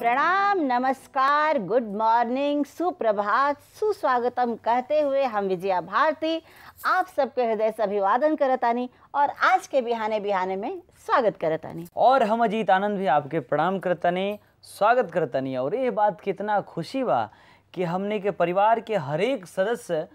प्रणाम, नमस्कार, good morning, सुप्रभात, सुस्वागतम। कहते हुए हम विजया भारती, आप सबके हृदय से अभिवादन करतानी और आज के बिहाने बिहाने में स्वागत करतानी और हम अजीत आनंद भी आपके प्रणाम करतनी स्वागत करतनी और ये बात कितना खुशी बा कि हमने के परिवार के हरेक सदस्य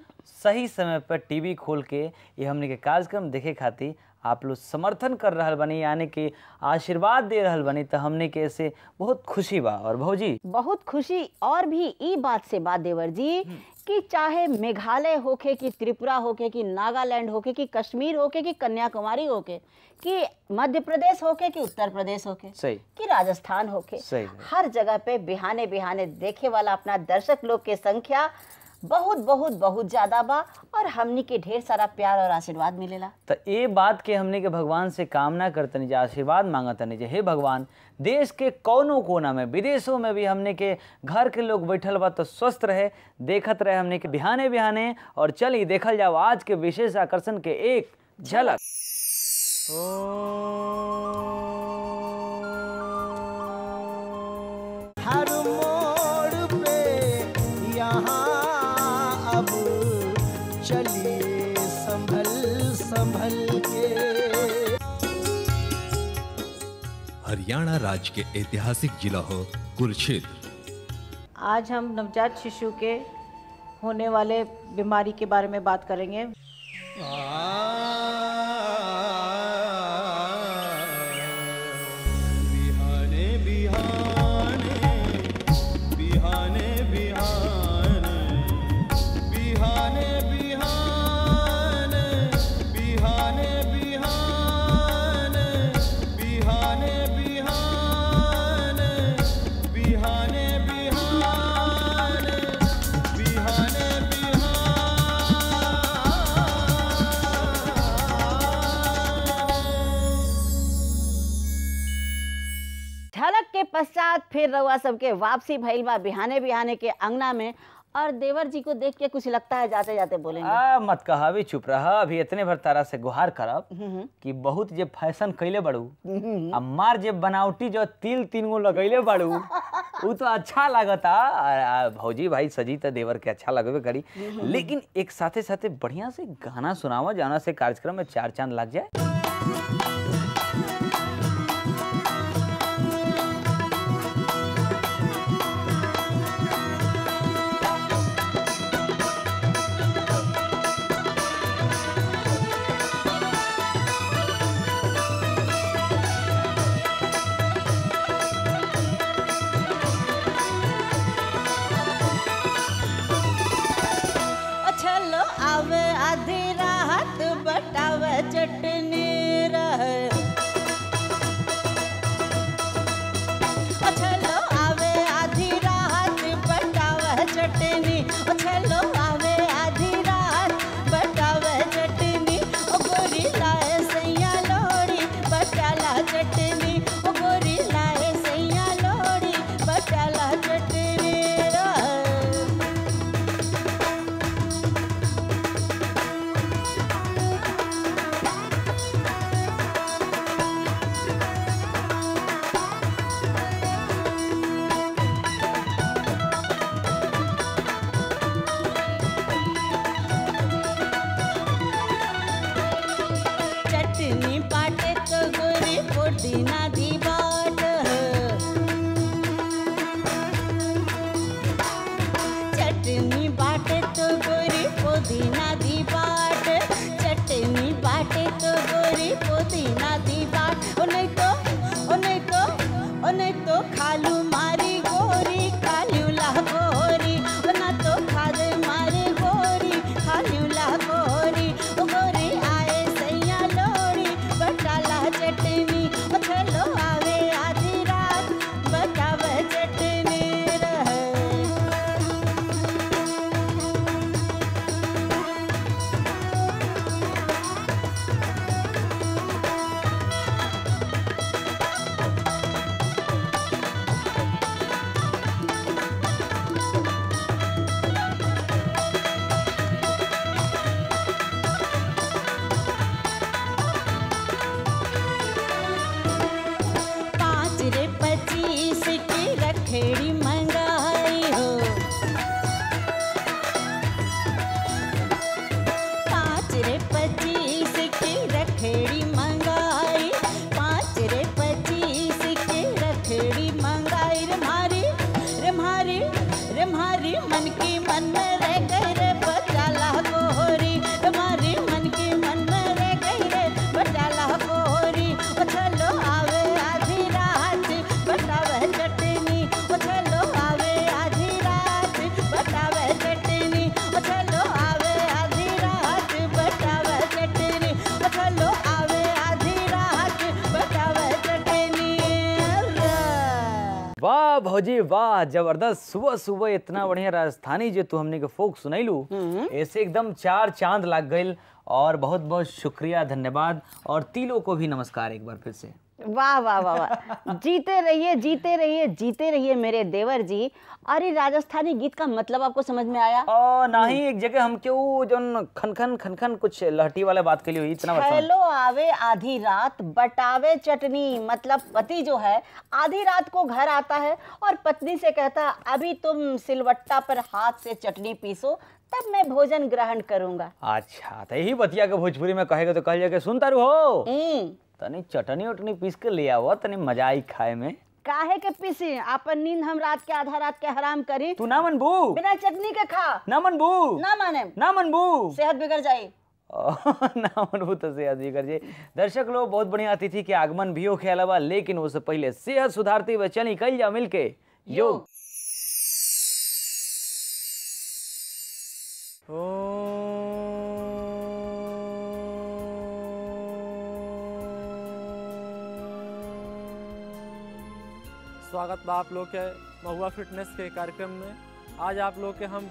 सही समय पर टीवी खोल के ये हमने के कार्यक्रम देखे खातिर आप लोग समर्थन कर रहल बनी यानी कि आशीर्वाद दे रहल बनी तो हमने के ऐसे बहुत खुशी बा। और भौजी? बहुत खुशी। और भी ई बात से बात देवर जी कि चाहे मेघालय होके कि त्रिपुरा होके कि नागालैंड होके कि कश्मीर होके कि कन्याकुमारी होके कि मध्य प्रदेश होके कि उत्तर प्रदेश होके सही। कि राजस्थान होके सही हर जगह पे बिहाने बिहाने देखे वाला अपना दर्शक लोग के संख्या बहुत बहुत बहुत ज़्यादा बा और हमनी के ढेर सारा प्यार और आशीर्वाद मिलेला। तो ये बात के हमने के भगवान से कामना करतनी जा आशीर्वाद मांगतनी जे। हे भगवान देश के कौनो कोना में विदेशों में भी हमने के घर के लोग बैठल बा तो स्वस्थ रहे देखत रहे हमने के बिहाने बिहाने और चलिए देखल जाओ आज के विशेष आकर्षण के एक झलक। हरियाणा राज्य के ऐतिहासिक जिला हो कुरुक्षेत्र। आज हम नवजात शिशु के होने वाले बीमारी के बारे में बात करेंगे। पश्चात फिर रउआ सबके वापसी भइल बा बिहाने बिहाने के अंगना में और देवर जी को देख के कुछ लगता है जाते जाते बोलेंगे। आ मत कहा अभी चुप रहा। अभी इतने भर तारा से गुहार करब कि बहुत जे फ़ैशन कैले बड़ू। आ मार जे बनावटी जो तिल तीन गो लगैले बड़ू वो तो अच्छा लागता। भौजी भाई सजी तो देवर के अच्छा लगबे करी। लेकिन एक साथे साथे बढ़िया से गाना सुनावा जाना से कार्यक्रम में चार चाँद लग जाए। आधी रात बटाव चटनी वाह जी वाह ज़बरदस्त। सुबह सुबह इतना बढ़िया राजस्थानी जो तू हमने के फोक सुनाई लू ऐसे एकदम चार चाँद लग गए और बहुत बहुत शुक्रिया धन्यवाद। और तीनों को भी नमस्कार एक बार फिर से। वाह वाह वाह वाह। जीते रहिए जीते रहिए जीते रहिए मेरे देवर जी। अरे राजस्थानी गीत का मतलब आपको समझ में आया? और ना ही एक जगह हम क्यों जो खनखन खनखन कुछ लहटी वाले बात के लिए हुई इतना हेलो आवे आधी रात बटावे चटनी। मतलब पति जो है आधी रात को घर आता है और पत्नी से कहता अभी तुम सिलवट्टा पर हाथ से चटनी पीसो तब मैं भोजन ग्रहण करूँगा। अच्छा तो यही बतिया के भोजपुरी में कहेगा तो कह जाके सुनता रू हो हम्म। तनी चटनी उटनी पीस के ले आवो तनी मज़ा आई खाए में। काहे के पीसी? अपन नींद हम रात के आधा रात के हराम करी। तू ना मनबू। बिना चटनी के खा। ना मनबू। ना माने। ना मनबू। सेहत बिगड़ जाई। ना मनबू तो सेहत भी कर जे दर्शक लोग बहुत बढ़िया अतिथि के आगमन भी होखे अलावा लेकिन उससे पहले सेहत सुधारती हुए चली कल जा मिलके। योग स्वागत बा आप लोग के महुआ फिटनेस के कार्यक्रम में। आज आप लोग के हम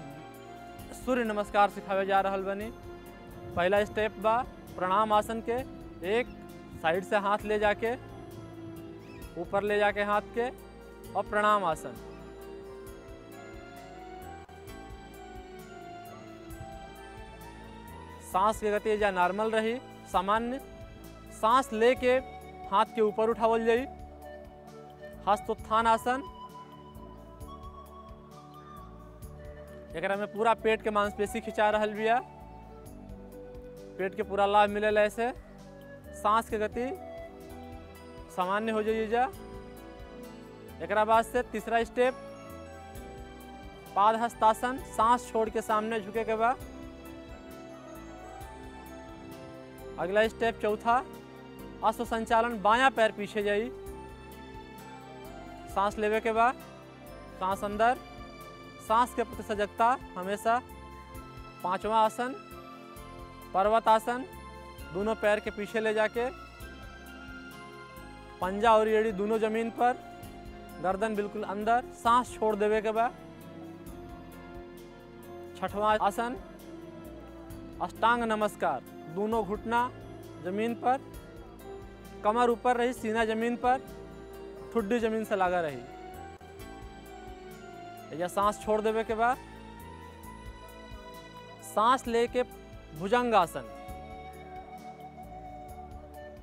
सूर्य नमस्कार सिखावे जा रहा बनी। पहला स्टेप बा प्रणाम आसन के, एक साइड से हाथ ले जाके, ऊपर ले जाके हाथ के, और प्रणाम आसन। सांस की गति या नॉर्मल रही, सामान्य। सांस लेके हाथ के ऊपर उठावल जाई हस्तोत्थान आसन एकरा में पूरा पेट के मांसपेशी खिंचा रहल बिया। पेट के पूरा लाभ मिलेला ऐसे। सांस के गति सामान्य हो जाइए जा। एकरा बाद से तीसरा स्टेप पाद हस्तासन सांस छोड़ के सामने झुके के बाद। अगला स्टेप चौथा अश्व संचालन बायां पैर पीछे जाई सांस लेवे के बाद, सांस अंदर, सांस के प्रति सजगता हमेशा पांचवा आसन पर्वत आसन दोनों पैर के पीछे ले जाके, पंजा और एड़ी दोनों ज़मीन पर, गर्दन बिल्कुल अंदर, सांस छोड़ देवे के बाद, छठवा आसन, अष्टांग नमस्कार, दोनों घुटना ज़मीन पर, कमर ऊपर रही सीना ज़मीन पर ठुड्डी ज़मीन से लगा रही। या सांस छोड़ देवे के बाद? सांस लेके भुजंगासन।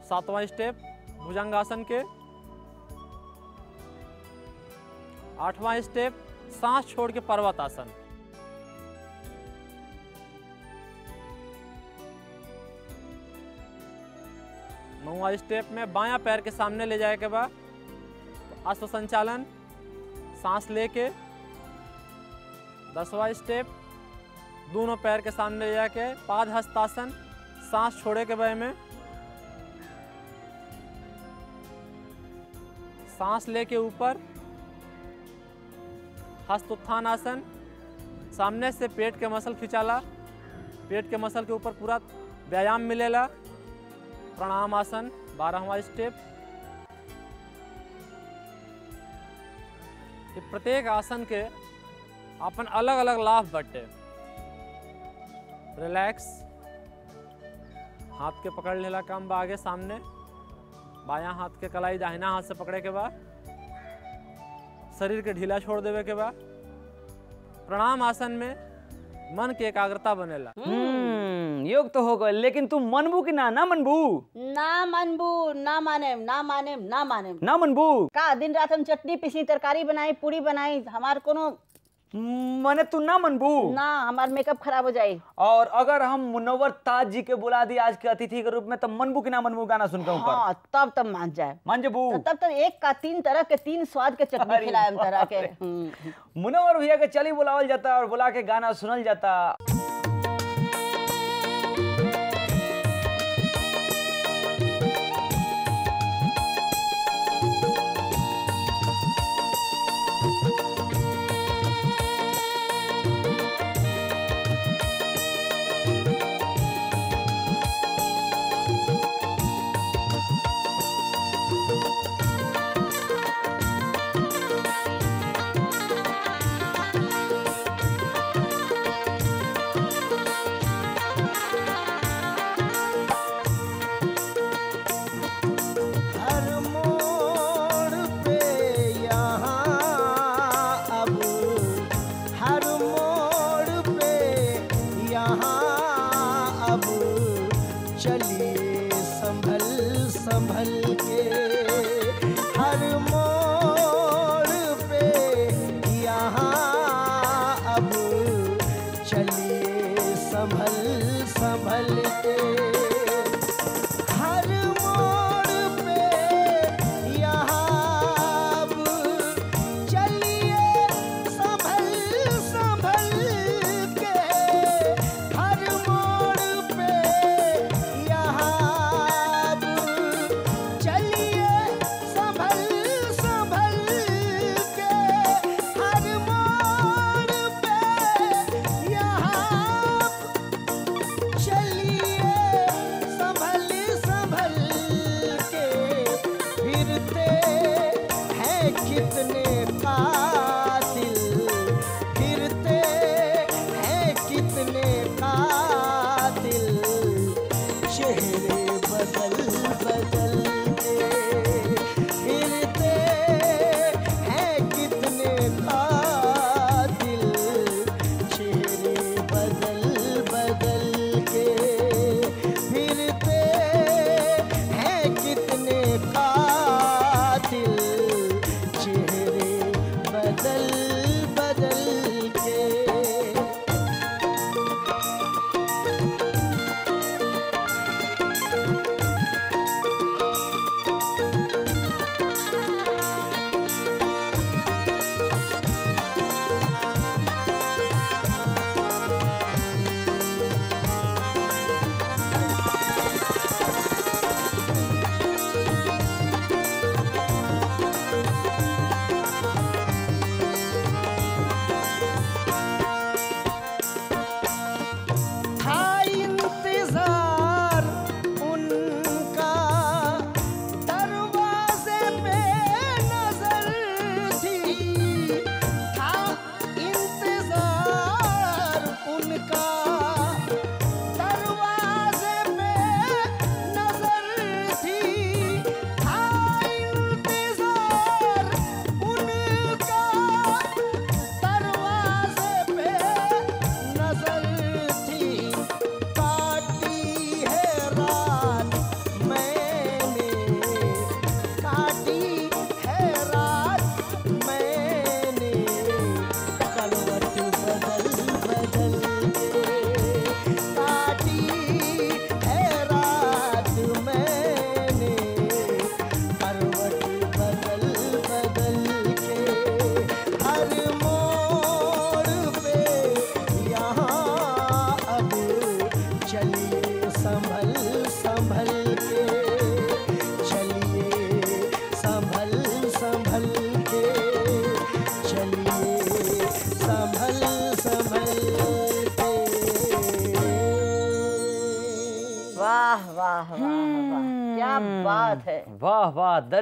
सातवां स्टेप, भुजंगासन के। आठवां स्टेप, सांस छोड़ के पर्वतासन। नौवा स्टेप में बायां पैर के सामने ले जाए के बाद? अश्व संचालन सांस लेके, दसवा स्टेप दोनों पैर के सामने ले जाके पाद हस्तासन सांस छोड़े के बाद में, सांस लेके ऊपर हस्त उत्थान आसन सामने से पेट के मसल खिंचाला, पेट के मसल के ऊपर पूरा व्यायाम मिलेला प्रणाम आसन बारहवा स्टेप ये प्रत्येक आसन के अपन अलग अलग लाभ बटे। रिलैक्स हाथ के पकड़ लेला काम बा आगे सामने, बायां हाथ के कलाई दाहिना हाथ से पकड़े के बाद शरीर के ढीला छोड़ देवे के बाद प्रणाम आसन में मन के एकाग्रता बनेला। हम्म। योग तो हो गए लेकिन तू मनबू कि ना ना मनबू। ना मानबू ना माने ना माने ना माने ना मनबू। का दिन रात हम चटनी पीसी तरकारी बनाई पूरी बनाई हमार कोनो मने तू ना मनबू। ना हमार मेकअप खराब हो जाई। और अगर हम मुनव्वर ताज जी के बुला दी आज के अतिथि के रूप में तब मनबू कि ना मनबू गाना सुन के ऊपर। हाँ तब तब मान जाए। मान जबू तो तब तक एक का तीन तरह के तीन स्वाद के चटनी खिलाए हम तरह के। हम्म। मुनव्वर भैया के चली बुलावल जाता और बुला के गाना सुनल जाता।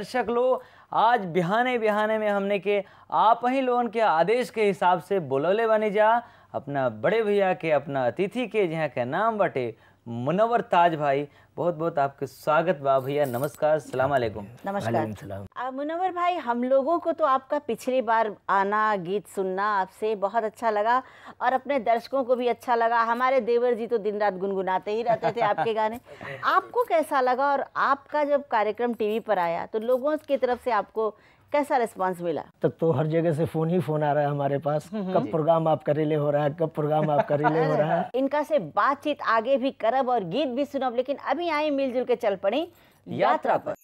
दर्शक लोग, आज बिहाने बिहाने में हमने के आप ही लोगन के आदेश के हिसाब से बोलोले बने जा, अपना बड़े भैया के, अपना अतिथि के जहाँ के नाम बटे मुनवर ताज भाई बहुत बहुत आपके स्वागत बा भैया नमस्कार सलाम अलैकुम। नमस्कार। आ, मुनव्वर भाई हम लोगों को तो आपका पिछली बार आना गीत सुनना आपसे बहुत अच्छा लगा और अपने दर्शकों को भी अच्छा लगा। हमारे देवर जी तो दिन रात गुनगुनाते ही रहते थे आपके गाने। आपको कैसा लगा और आपका जब कार्यक्रम टीवी पर आया तो लोगों की तरफ़ से आपको कैसा रिस्पांस मिला? तब तो हर जगह से फ़ोन ही फ़ोन आ रहा है हमारे पास। कब प्रोग्राम आप करेले हो रहा है कब प्रोग्राम आप करेले हो रहा है। इनका से बातचीत आगे भी करब और गीत भी सुनब लेकिन अभी आए मिलजुल के चल पड़ी यात्रा पर।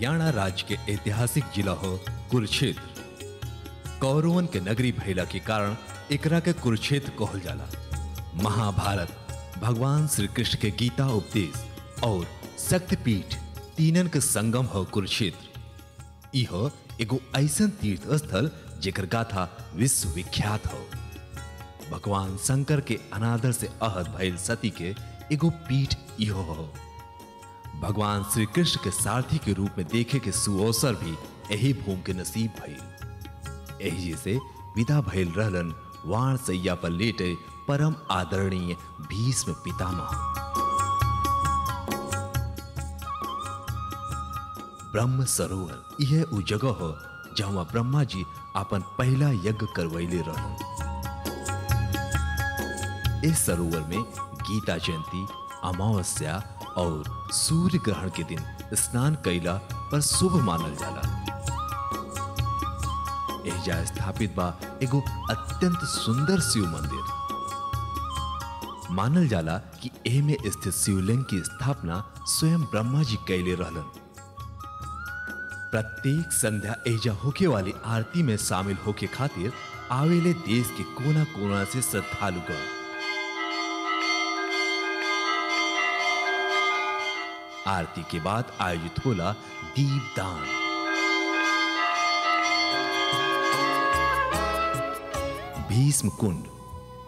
हरियाणा राज्य के ऐतिहासिक जिला हो कुरुक्षेत्र। कौरवन के नगरी भैला के कारण एकरा के कुरुक्षेत्र कहल जाला। महाभारत, भगवान श्री कृष्ण के गीता उपदेश और शक्तिपीठ तीनन के संगम हो कुरुक्षेत्र। इहो एगो ऐसन तीर्थ स्थल जेकर गाथा विश्व विख्यात हो। भगवान शंकर के अनादर से आहत भइल सती के एगो पीठ इहो हो। भगवान श्री कृष्ण के सारथी के रूप में देखे के सुअवसर भी यही भूमि के नसीब भइल। एही से विदा भइल रहलन वाण सैया पर लेटे परम आदरणीय भीष्म पितामह। ब्रह्म सरोवर यह उ जगह हो जहाँ ब्रह्मा जी अपन पहला यज्ञ करवैले रहन। इस सरोवर में गीता जयंती, अमावस्या और सूर्य ग्रहण के दिन स्नान कैला पर शुभ मानल जाला। एजा स्थापित बा एगो अत्यंत सुंदर शिव मंदिर। मानल जाला कि एह में स्थित शिवलिंग की स्थापना स्वयं ब्रह्मा जी कैले रहलन। प्रत्येक संध्या एजा होके वाली आरती में शामिल होके खातिर आवेले देश के कोना कोना से श्रद्धालु श्रद्धालुगण आरती के बाद आयोजित होला दीप दान भीष्म कुंड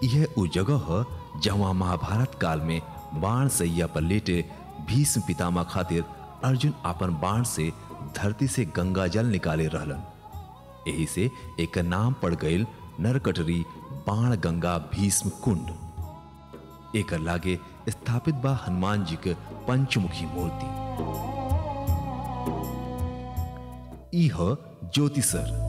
यह उ जगह है जहाँ महाभारत काल में बाण सैया पर लेटे भीष्म पितामह खातिर अर्जुन अपन बाण से धरती से गंगा जल निकाले रहलन। यही से एक नाम पड़ गईल नरकटरी बाण गंगा भीष्म कुंड एक लागे स्थापित बा हनुमान जी के पंचमुखी मूर्ति। ई ह ज्योतिसर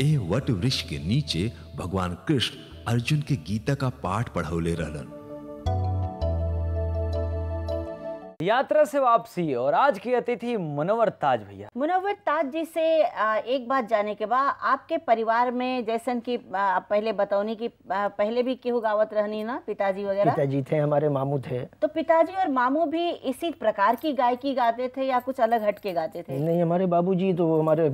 ए वट वृक्ष के नीचे भगवान कृष्ण अर्जुन के गीता का पाठ पढ़ौले रहलन। यात्रा से वापसी और आज की अतिथि मुनवर ताज भैया। मुनव्वर ताज जी से एक बात जाने के बाद आपके परिवार में जैसन कि पहले बतौनी कि पहले भी केहू गावत रहनी ना पिताजी वगैरह? पिताजी थे हमारे मामू थे। तो पिताजी और मामू भी इसी प्रकार की गायकी गाते थे या कुछ अलग हटके गाते थे? नहीं हमारे बाबूजी तो हमारे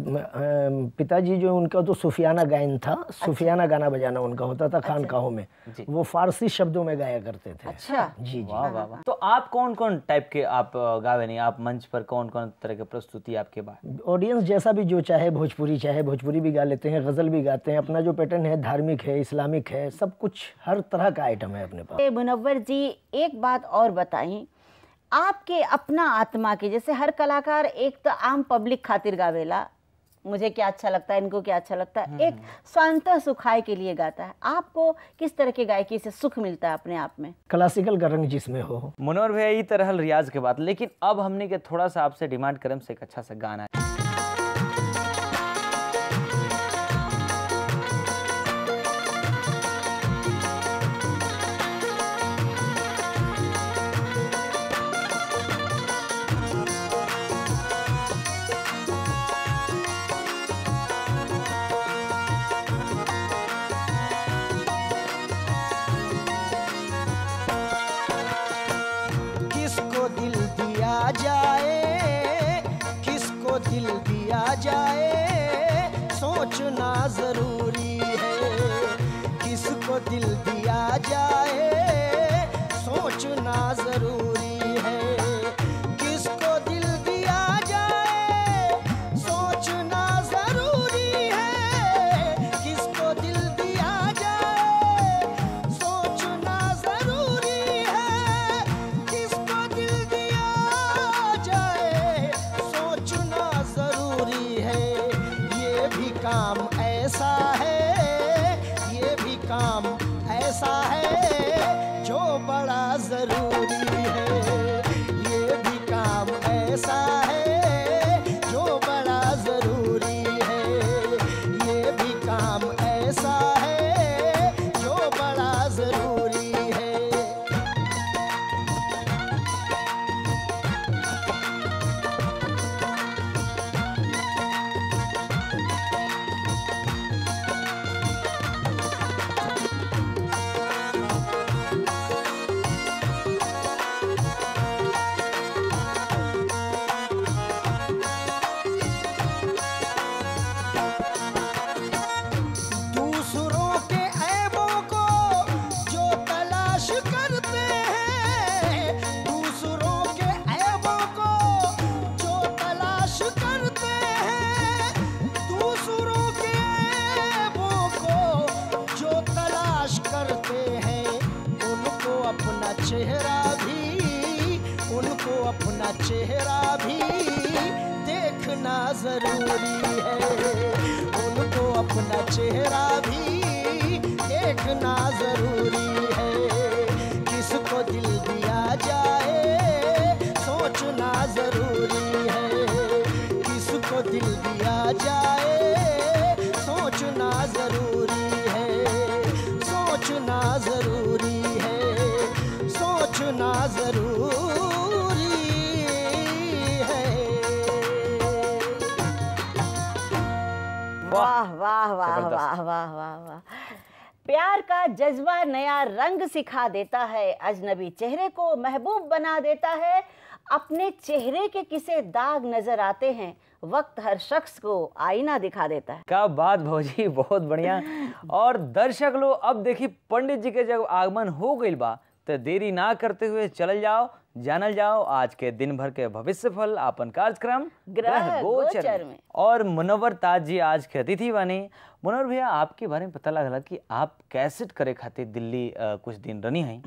पिताजी जो उनका तो सूफियाना गायन था सूफियाना गाना बजाना उनका होता था खानकाहों में। वो फारसी शब्दों में गाया करते थे। अच्छा। जी जी। वाह वाह वाह। तो आप कौन कौन टाइप के आप गावे नहीं आप मंच पर कौन कौन तरह के प्रस्तुति आपके बाद? ऑडियंस जैसा भी जो चाहे भोजपुरी चाहे भोजपुरी भी गा लेते हैं गज़ल भी गाते हैं अपना जो पैटर्न है धार्मिक है इस्लामिक है सब कुछ हर तरह का आइटम है अपने पास। मुनवर जी एक बात और बताई आपके अपना आत्मा के जैसे हर कलाकार एक तो आम पब्लिक खातिर गावेला मुझे क्या अच्छा लगता है इनको क्या अच्छा लगता है। एक स्वांत सुखाए के लिए गाता है। आपको किस तरह की गायकी से सुख मिलता है अपने आप में? क्लासिकल का रंग जिसमें हो। मनोहर भैया तरह रियाज के बाद लेकिन अब हमने के थोड़ा सा आपसे डिमांड करम से एक अच्छा सा गाना है। ऐसा अपना चेहरा भी, उनको अपना चेहरा भी देखना ज़रूरी है। उनको अपना चेहरा भी देखना ज़रूरी है। किसको वाह वाह ज़बरदस्त। वाह वाह वाह वाह। प्यार का जज्बा नया रंग सिखा देता है। अजनबी चेहरे को महबूब बना देता है। अपने चेहरे के किसे दाग नज़र आते हैं वक्त हर शख्स को आईना दिखा देता है। क्या बात भौजी बहुत बढ़िया। और दर्शक लोग अब देखी पंडित जी के जब आगमन हो गई बा तो देरी ना करते हुए चल जाओ। जानल जाओ आज के दिन भर के भविष्य फल आपन कार्यक्रम ग्रह गोचर में। और मुनव्वर ताज जी आज के अतिथि बने। मुनव्वर भैया आपके बारे में पता लगला कि आप कैसेट करे खातिर दिल्ली अ, कुछ दिन रनी है।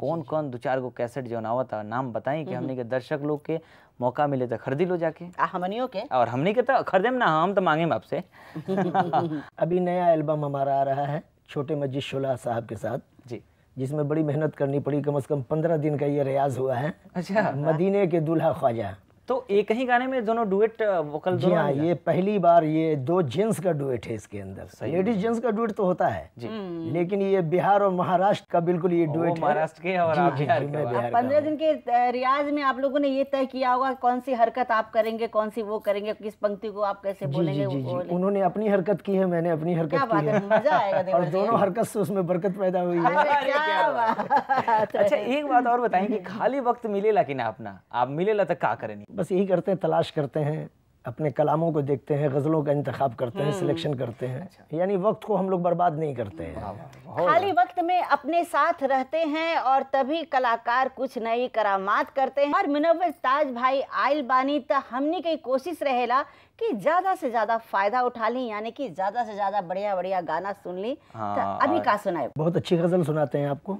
कौन कौन दो चार गो कैसेट जो आवत नाम बताई कि हमने के दर्शक लोग के मौका मिले तो खरीदी लो जाके। हमनियों के। और हमने के तो खरीदेम ना हम तो मांगे आपसे। अभी नया एल्बम हमारा आ रहा है छोटे मस्जिद शोला साहब के साथ। जिसमें बड़ी मेहनत करनी पड़ी कम से कम पंद्रह दिन का ये रियाज हुआ है। अच्छा। मदीने के दूल्हा ख्वाजा। तो एक ही गाने में दोनों डुएट वोकल जी हाँ ये पहली बार ये दो जेंट्स का डुएट है इसके अंदर। लेडीज़ जेंट्स का डुएट तो होता है। जी। लेकिन ये बिहार और महाराष्ट्र का बिल्कुल ये डुएट महाराष्ट्र के और हो। पंद्रह दिन के रियाज में आप लोगों ने ये तय किया होगा कौन सी हरकत आप करेंगे कौन सी वो करेंगे किस पंक्ति को आप कैसे बोलेंगे उन्होंने अपनी हरकत की है मैंने अपनी हरकत की है है। मज़ा आएगा और दोनों हरकत से उसमें बरकत पैदा हुई है। क्या अच्छा एक बात और बताएँ कि खाली वक्त मिलेला कि ना अपना आप मिलेला तो का करें बस यही करते हैं तलाश करते हैं अपने कलामों को देखते हैं गज़लों का इंतखाब करते हैं सिलेक्शन करते हैं। यानी वक्त को हम लोग बर्बाद नहीं करते हैं। खाली वक्त में अपने साथ रहते हैं और तभी कलाकार कुछ नई करामात करते हैं। और मुनव्वर ताज भाई आयल बानी तो हमनी की कोशिश रहेला कि ज़्यादा से ज़्यादा फ़ायदा उठा ली यानी कि ज़्यादा से ज़्यादा बढ़िया बढ़िया गाना सुन ली। तो हाँ, अभी का सुनाए। बहुत अच्छी गज़ल सुनाते हैं आपको।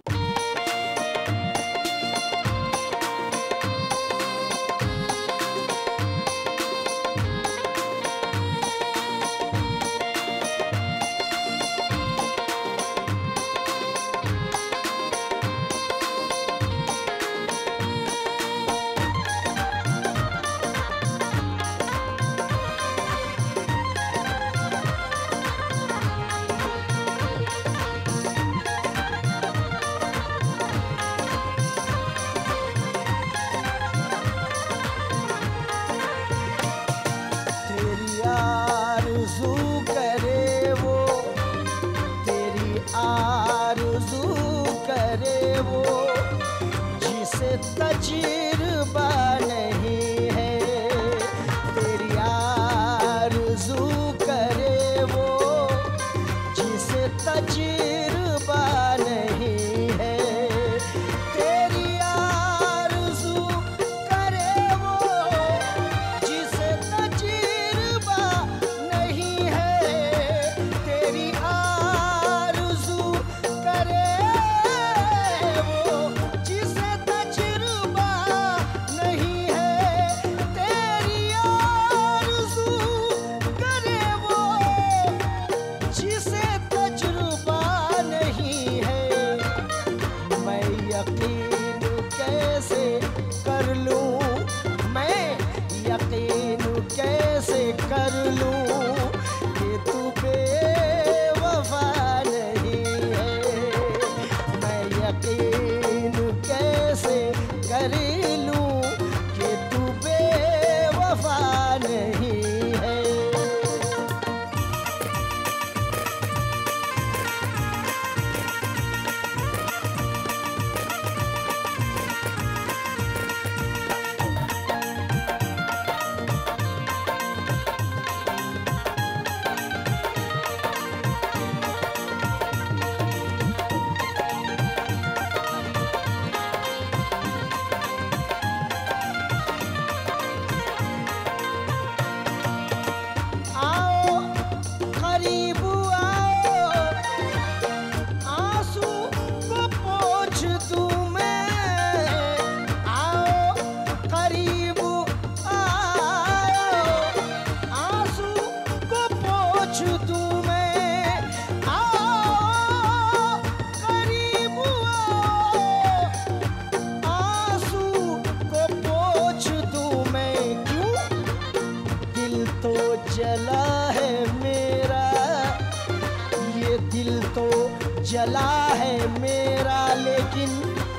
जला है मेरा लेकिन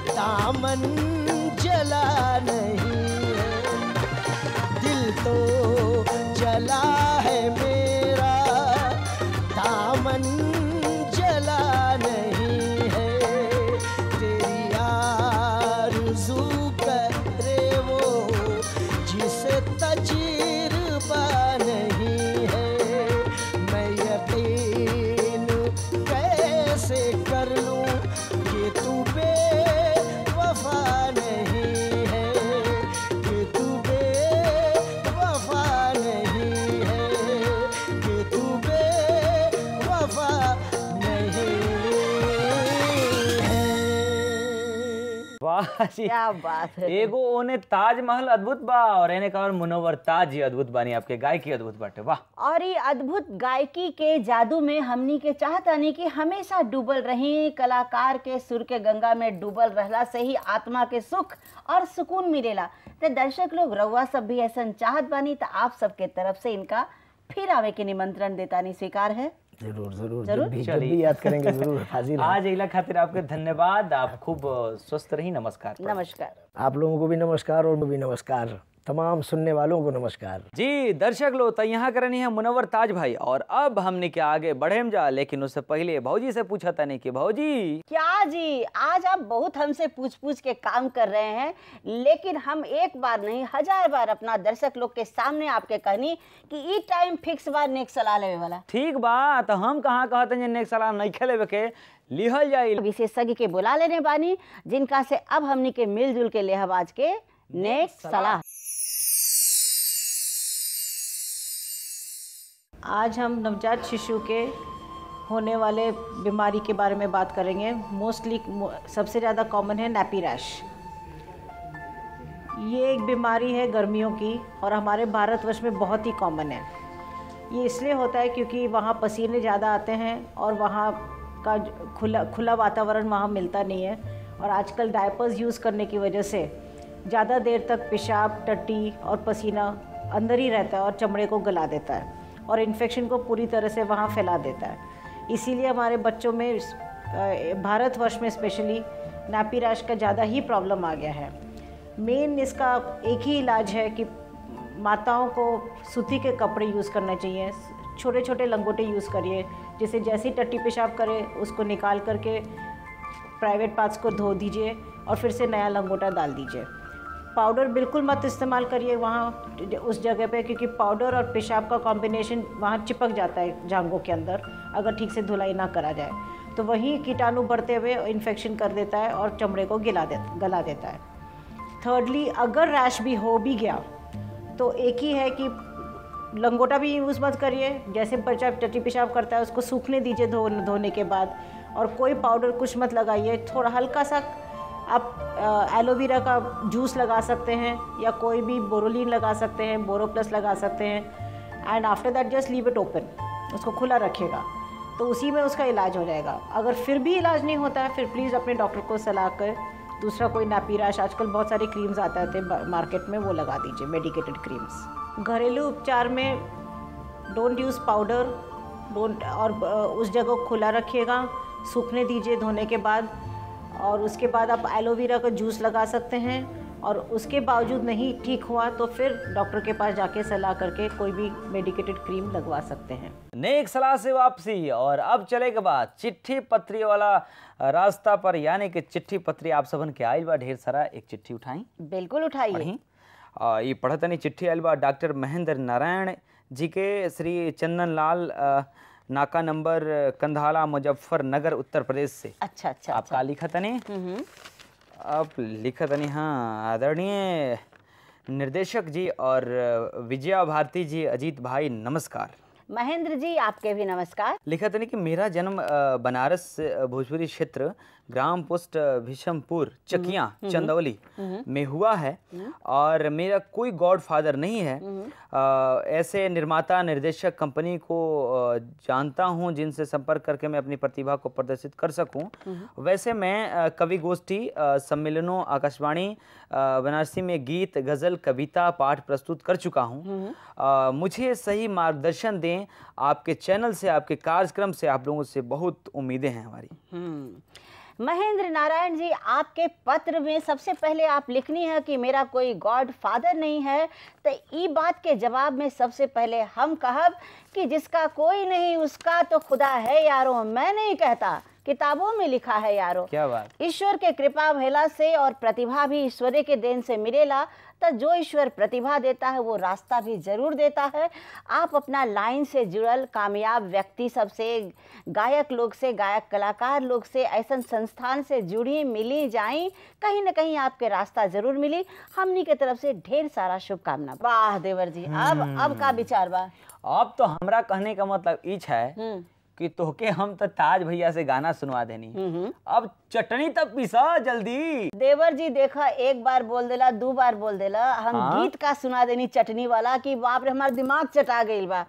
दामन जला नहीं है। दिल तो जला है मेरा जी क्या बात है। एगो ओने ताजमहल अद्भुत बा और एने कहा मुनव्वर ताज जी अद्भुत बानी आपके गायकी अद्भुत बाटे वाह। और ये अद्भुत गायकी के जादू में हमनी के चाहतानी कि हमेशा डूबल रही कलाकार के सुर के गंगा में डूबल रहला से ही आत्मा के सुख और सुकून मिलेला। तो दर्शक लोग रउआ सब भी ऐसा चाहत बानी तो आप सबके तरफ़ से इनका फिर आवे के निमंत्रण देतानी स्वीकार है। ज़रूर ज़रूर ज़रूर? जब भी जब भी याद करेंगे ज़रूर हाजिर आज इला खातिर आपके धन्यवाद आप खूब स्वस्थ रही नमस्कार। नमस्कार। आप लोगों को भी नमस्कार और भी नमस्कार। तमाम सुनने वालों को नमस्कार। जी दर्शक लोग तो यहाँ करनी है मुनवर ताज भाई और अब हमने के आगे बढ़े जा लेकिन उससे पहले भौजी से पूछा था नहीं कि भौजी क्या जी? आज आप बहुत हमसे पूछ पूछ के काम कर रहे हैं लेकिन हम एक बार नहीं हज़ार बार अपना दर्शक लोग के सामने आपके कहनी कि ई टाइम फिक्स बार नेक्स्ट सलाह लेवे वाला। ठीक बा तो हम कहाँ कहते हैं नेक्स्ट सलाह नहीं खेले के? लिहल जाए विशेषज्ञ के बुला लेने बानी जिनका से अब हमनी के मिलजुल के लेहबाज के नेक्स्ट सलाह। आज हम नवजात शिशु के होने वाले बीमारी के बारे में बात करेंगे। मोस्टली सबसे ज़्यादा कॉमन है नैपी रैश ये एक बीमारी है गर्मियों की और हमारे भारतवर्ष में बहुत ही कॉमन है। ये इसलिए होता है क्योंकि वहाँ पसीने ज़्यादा आते हैं और वहाँ का खुला खुला वातावरण वहाँ मिलता नहीं है। और आजकल डायपर्स यूज़ करने की वजह से ज़्यादा देर तक पेशाब, टट्टी और पसीना अंदर ही रहता है और चमड़े को गला देता है। और इन्फेक्शन को पूरी तरह से वहाँ फैला देता है। इसीलिए हमारे बच्चों में भारतवर्ष में स्पेशली नापी रैश का ज़्यादा ही प्रॉब्लम आ गया है। मेन इसका एक ही इलाज है कि माताओं को सूती के कपड़े यूज़ करने चाहिए छोटे छोटे लंगोटे यूज़ करिए, जैसे जैसी टट्टी पेशाब करे, उसको निकाल करके प्राइवेट पार्ट्स को धो दीजिए और फिर से नया लंगोटा डाल दीजिए। पाउडर बिल्कुल मत इस्तेमाल करिए वहाँ, उस जगह पे, क्योंकि पाउडर और पेशाब का कॉम्बिनेशन वहाँ चिपक जाता है जांघों के अंदर, अगर ठीक से धुलाई ना करा जाए। तो वही कीटाणु बढ़ते हुए इन्फेक्शन कर देता है और चमड़े को गिला दे, गला देता है। थर्डली अगर रैश भी हो भी गया तो एक ही है कि लंगोटा भी यूज़ मत करिए। जैसे बच्चा टट्टी पेशाब करता है, उसको सूखने दीजिए धोने के बाद, और कोई पाउडर कुछ मत लगाइए। थोड़ा हल्का सा आप एलोवेरा का जूस लगा सकते हैं या कोई भी बोरोलिन लगा सकते हैं बोरो प्लस लगा सकते हैं and after that just leave it open उसको खुला रखेगा तो उसी में उसका इलाज हो जाएगा। अगर फिर भी इलाज नहीं होता है, फिर प्लीज़ अपने डॉक्टर को सलाह कर। दूसरा कोई नापी रैश, आजकल बहुत सारे क्रीम्स आते थे मार्केट में वो लगा दीजिए मेडिकेटेड क्रीम्स घरेलू उपचार में डोंट यूज़ पाउडर डोंट और उस जगह खुला रखिएगा। सूखने दीजिए धोने के बाद। और उसके बाद आप एलोवेरा का जूस लगा सकते हैं। और उसके बावजूद नहीं ठीक हुआ तो फिर डॉक्टर के पास जाके सलाह करके कोई भी मेडिकेटेड क्रीम लगवा सकते हैं। नेक सलाह से वापसी और अब चले के बाद चिट्ठी पत्री वाला रास्ता पर। यानी कि चिट्ठी पत्री आप सबन के आइल बा ढेर सारा एक चिट्ठी उठाई। बिल्कुल आ, ये पढ़तनी चिट्ठी बा डॉक्टर महेंद्र नारायण जी के श्री चंदन लाल आ, नाका नंबर कंधाला मुजफ्फरनगर उत्तर प्रदेश से। अच्छा अच्छा आप अच्छा। लिखा था आप लिखा था हाँ। आदरणीय निर्देशक जी और विजया भारती जी अजीत भाई नमस्कार। महेंद्र जी आपके भी नमस्कार। लिखा था कि मेरा जन्म बनारस भोजपुरी क्षेत्र ग्राम पोस्ट भीषमपुर चकिया चंदौली में हुआ है और मेरा कोई गॉड फादर नहीं है। ऐसे निर्माता निर्देशक कंपनी को जानता हूँ जिनसे संपर्क करके मैं अपनी प्रतिभा को प्रदर्शित कर सकूँ। वैसे मैं कवि गोष्ठी सम्मेलनों आकाशवाणी बनारसी में गीत गज़ल कविता पाठ प्रस्तुत कर चुका हूँ। मुझे सही मार्गदर्शन दें आपके चैनल से आपके कार्यक्रम से आप लोगों से बहुत उम्मीदें हैं हमारी। हम्म। महेंद्र नारायण जी आपके पत्र में सबसे पहले आप लिखनी है कि मेरा कोई गॉड फादर नहीं है। तो ई बात के जवाब में सबसे पहले हम कहब कि जिसका कोई नहीं उसका तो खुदा है यारो। मैं नहीं कहता किताबों में लिखा है यारो। क्या बात। ईश्वर के कृपा भेला से और प्रतिभा भी ईश्वरे के देन से मिलेला। तो जो ईश्वर प्रतिभा देता है वो रास्ता भी ज़रूर देता है। आप अपना लाइन से जुड़ल कामयाब व्यक्ति सबसे गायक लोग से गायक कलाकार लोग से ऐसा संस्थान से जुड़ी मिली जाई कहीं ना कहीं आपके रास्ता ज़रूर मिली। हमनी के तरफ़ से ढेर सारा शुभकामना। वाह देवर जी अब अब का विचार बा। अब तो हमरा कहने का मतलब ई है हम्म। कि तोहके हम तो ताज भैया से गाना सुनवा देनी। अब चटनी तब पीसा जल्दी। देवर जी देखा एक बार बोल देला दो बार बोल देला हम हाँ? गीत का सुना देनी चटनी वाला कि बाप रे हमारा दिमाग चटा गई बा।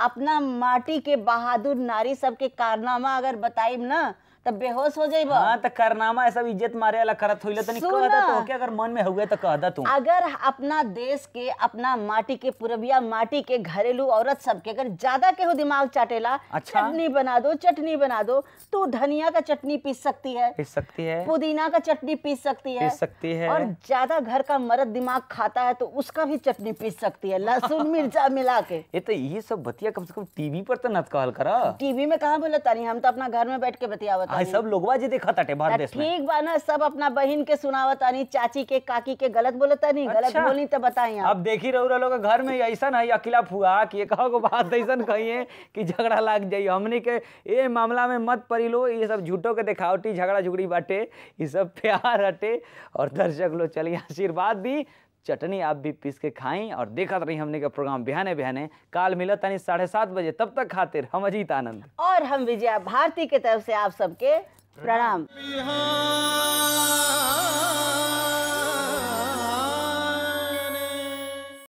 अपना माटी के बहादुर नारी सबके कारनामा अगर बताइब ना तब बेहोश हो जाइबा। हाँ तो करनामा सब इज़्ज़त मारे वाला करत होइले तनी तोहके अगर मन में हुए तो कहदा तू। अगर अपना देश के अपना माटी के पुरबिया माटी के घरेलू औरत सबके अगर ज़्यादा केहू दिमाग चाटेला अच्छा। चटनी बना दो चटनी बना दो तो धनिया का चटनी पीस सकती है। पीस सकती है। पुदीना का चटनी पीस सकती है। पीस सकती है। और ज़्यादा घर का मर्द दिमाग खाता है तो उसका भी चटनी पीस सकती है लहसुन मिर्चा मिला के। ये तो ये सब बतिया कम से कम टीवी पर तो नत कहल करा। टीवी में कहा बोला तानी? हम तो अपना घर में बैठ के बतियावत। आई सब लोगवा जे देखा ताटे भारत देश में। ठीक बा ना सब अपना बहन के सुनावत तानी चाची के काकी के गलत बोलत गलत अच्छा। बोली तो बताई आप। अब देखी रहो लोग घर में ऐसा है अकेला फुआ कि ये कहो को बात ऐसा कहिए कि झगड़ा लग जाइए हमने के ये मामला में मत पड़ी लो ये सब झूठो के दिखावटी झगड़ा झुगड़ी बाटे ये सब प्यार हटे और दर्शक लोग चलिए आशीर्वाद दी। चटनी आप भी पीस के खाई और देखत रही हमने का प्रोग्राम। बिहाने बिहाने काल मिलत तनी साढ़े सात बजे तब तक खातिर हम अजीत आनंद। और हम विजया भारती के तरफ़ से आप सबके प्रणाम।